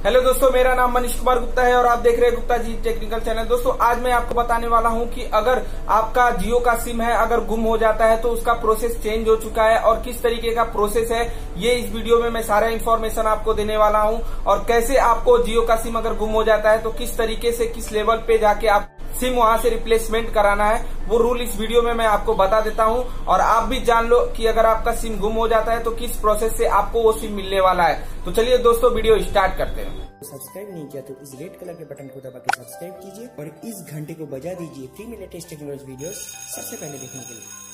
Hello दोस्तों, मेरा नाम मनीष कुमार गुप्ता है और आप देख रहे हैं गुप्ता जी टेक्निकल चैनल। दोस्तों, आज मैं आपको बताने वाला हूँ कि अगर आपका जियो का सिम है, अगर गुम हो जाता है तो उसका प्रोसेस चेंज हो चुका है और किस तरीके का प्रोसेस है, ये इस वीडियो में मैं सारा इन्फॉर्मेशन आपको देने वाला हूँ। और कैसे आपको जियो का सिम अगर गुम हो जाता है तो किस तरीके से, किस लेवल पे जाके आप सिम वहाँ से रिप्लेसमेंट कराना है, वो रूल इस वीडियो में मैं आपको बता देता हूँ। और आप भी जान लो कि अगर आपका सिम गुम हो जाता है तो किस प्रोसेस से आपको वो सिम मिलने वाला है। तो चलिए दोस्तों, वीडियो स्टार्ट करते हैं। सब्सक्राइब नहीं किया तो इस रेड कलर के बटन को दबा के सब्सक्राइब कीजिए और इस घंटे को बजा दीजिए फ्री में लेटेस्ट टेक्नोलॉजी वीडियो सबसे पहले देखने के लिए।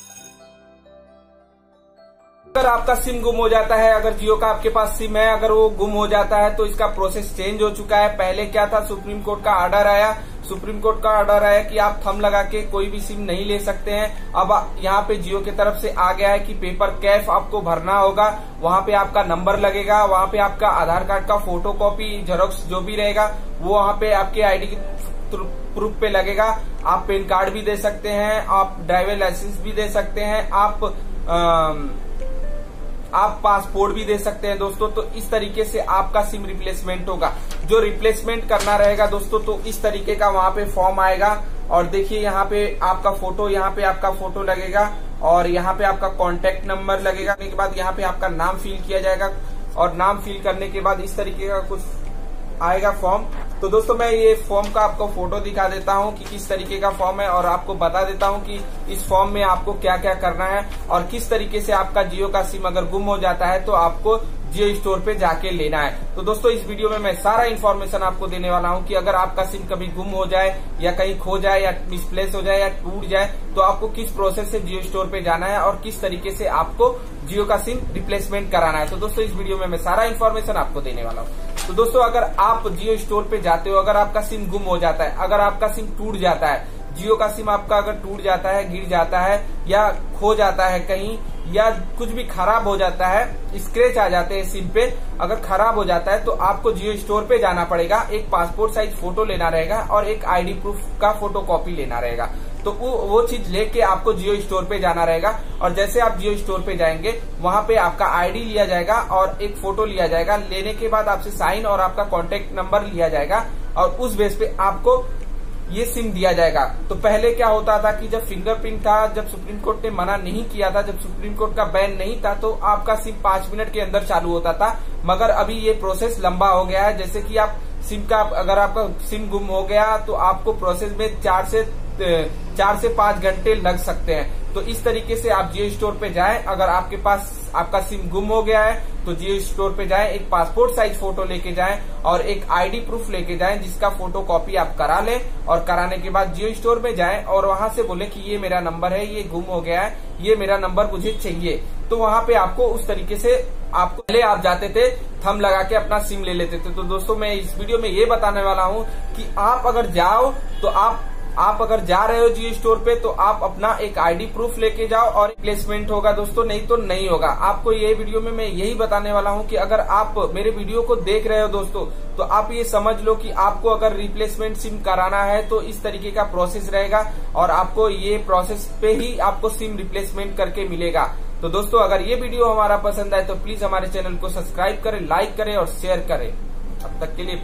अगर आपका सिम गुम हो जाता है, अगर जियो का आपके पास सिम है, अगर वो गुम हो जाता है तो इसका प्रोसेस चेंज हो चुका है। पहले क्या था? सुप्रीम कोर्ट का ऑर्डर आया। सुप्रीम कोर्ट का ऑर्डर आया कि आप थम लगा के कोई भी सिम नहीं ले सकते हैं। अब यहाँ पे जियो की तरफ़ से आ गया है कि पेपर कैफ आपको भरना होगा। वहाँ पे आपका नंबर लगेगा वहाँ पे आपका आधार कार्ड का फ़ोटो कॉपी जेरोक्स जो भी रहेगा वो वहाँ पे आपके आईडी की प्रूफ पे लगेगा। आप पेन कार्ड भी दे सकते हैं आप ड्राइविंग लाइसेंस भी दे सकते हैं आप आ, आप पासपोर्ट भी दे सकते हैं दोस्तों तो इस तरीके से आपका सिम रिप्लेसमेंट होगा। जो रिप्लेसमेंट करना रहेगा दोस्तों तो इस तरीके का वहाँ पे फॉर्म आएगा। और देखिए यहाँ पे आपका फ़ोटो यहाँ पे आपका फ़ोटो लगेगा। और यहाँ पे आपका कॉन्टेक्ट नंबर लगेगा। के बाद यहाँ पे आपका नाम फिल किया जाएगा। और नाम फिल करने के बाद इस तरीके का कुछ आएगा फॉर्म तो दोस्तों, मैं ये फॉर्म का आपको फ़ोटो दिखा देता हूँ कि किस तरीके का फॉर्म है और आपको बता देता हूँ कि इस फॉर्म में आपको क्या क्या करना है और किस तरीके से आपका जियो का सिम अगर गुम हो जाता है तो आपको जियो स्टोर पे जाके लेना है। तो दोस्तों, इस वीडियो में मैं सारा इन्फॉर्मेशन आपको देने वाला हूँ कि अगर आपका सिम कभी गुम हो जाए या कहीं खो जाए या मिसप्लेस हो जाए या टूट जाए तो आपको किस प्रोसेस से जियो स्टोर पे जाना है और किस तरीके से आपको जियो का सिम रिप्लेसमेंट कराना है। तो दोस्तों, इस वीडियो में मैं सारा इन्फॉर्मेशन आपको देने वाला हूँ। तो दोस्तों, अगर आप जियो स्टोर पे जाते हो, अगर आपका सिम गुम हो जाता है, अगर आपका सिम टूट जाता है, जियो का सिम आपका अगर टूट जाता है, गिर जाता है, या खो जाता है कहीं, या कुछ भी खराब हो जाता है स्क्रेच आ जाते हैं सिम पे, अगर खराब हो जाता है तो आपको जियो स्टोर पे जाना पड़ेगा, एक पासपोर्ट साइज़ फ़ोटो लेना रहेगा और एक आईडी प्रूफ का फ़ोटो कॉपी लेना रहेगा। तो वो वो चीज़ लेके आपको जियो स्टोर पे जाना रहेगा। और जैसे आप जियो स्टोर पे जाएँगे, वहाँ पे आपका आईडी लिया जाएगा और एक फ़ोटो लिया जाएगा। लेने के बाद आपसे साइन और आपका कॉन्टेक्ट नंबर लिया जाएगा और उस बेस पे आपको ये सिम दिया जाएगा। तो पहले क्या होता था कि जब फिंगरप्रिंट था, जब सुप्रीम कोर्ट ने मना नहीं किया था, जब सुप्रीम कोर्ट का बैन नहीं था तो आपका सिम पाँच मिनट के अंदर चालू होता था। मगर अभी ये प्रोसेस लंबा हो गया है। जैसे कि आप सिम का, अगर आपका सिम गुम हो गया तो आपको प्रोसेस में चार से चार से पाँच घंटे लग सकते हैं। तो इस तरीके से आप जियो स्टोर पे जाएँ। अगर आपके पास आपका सिम गुम हो गया है तो जियो स्टोर पे जाएँ, एक पासपोर्ट साइज़ फ़ोटो लेके जाएँ और एक आईडी प्रूफ लेके जाएँ, जिसका फ़ोटो कॉपी आप करा लें और कराने के बाद जियो स्टोर में जाएँ और वहाँ से बोले कि ये मेरा नंबर है, ये गुम हो गया है, ये मेरा नंबर मुझे चाहिए। तो वहाँ पे आपको उस तरीके से आपको पहले आप जाते थे, थम लगा के अपना सिम ले लेते थे। तो दोस्तों, मैं इस वीडियो में ये बताने वाला हूँ कि आप अगर जाओ तो आप आप अगर जा रहे हो जियो स्टोर पे तो आप अपना एक आईडी प्रूफ लेके जाओ और रिप्लेसमेंट होगा दोस्तों, नहीं तो नहीं होगा। आपको ये वीडियो में मैं यही बताने वाला हूँ कि अगर आप मेरे वीडियो को देख रहे हो दोस्तों तो आप ये समझ लो कि आपको अगर रिप्लेसमेंट सिम कराना है तो इस तरीके का प्रोसेस रहेगा और आपको ये प्रोसेस पे ही आपको सिम रिप्लेसमेंट करके मिलेगा। तो दोस्तों, अगर ये वीडियो हमारा पसंद आए तो प्लीज़ हमारे चैनल को सब्सक्राइब करें लाइक करें और शेयर करें। अब तक के लिए